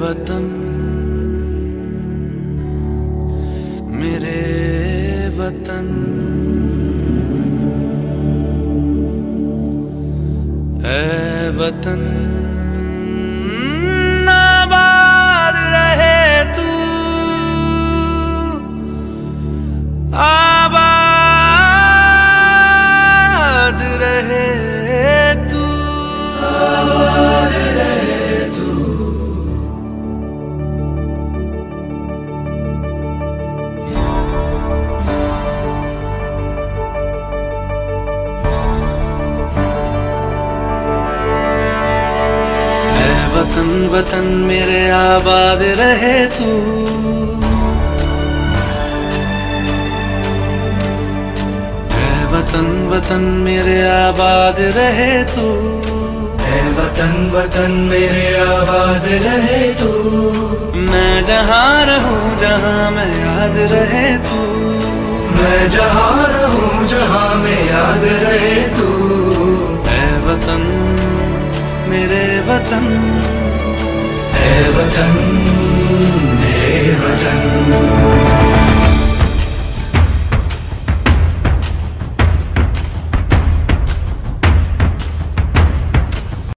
वतन मेरे वतन। ए वतन। वतन वतन मेरे आबाद रहे तू। वतन वतन मेरे आबाद रहे तू। वतन वतन मेरे आबाद रहे तू। मैं जहाँ रहूँ जहाँ मैं याद रहे तू। मैं जहाँ रहूँ जहाँ वतन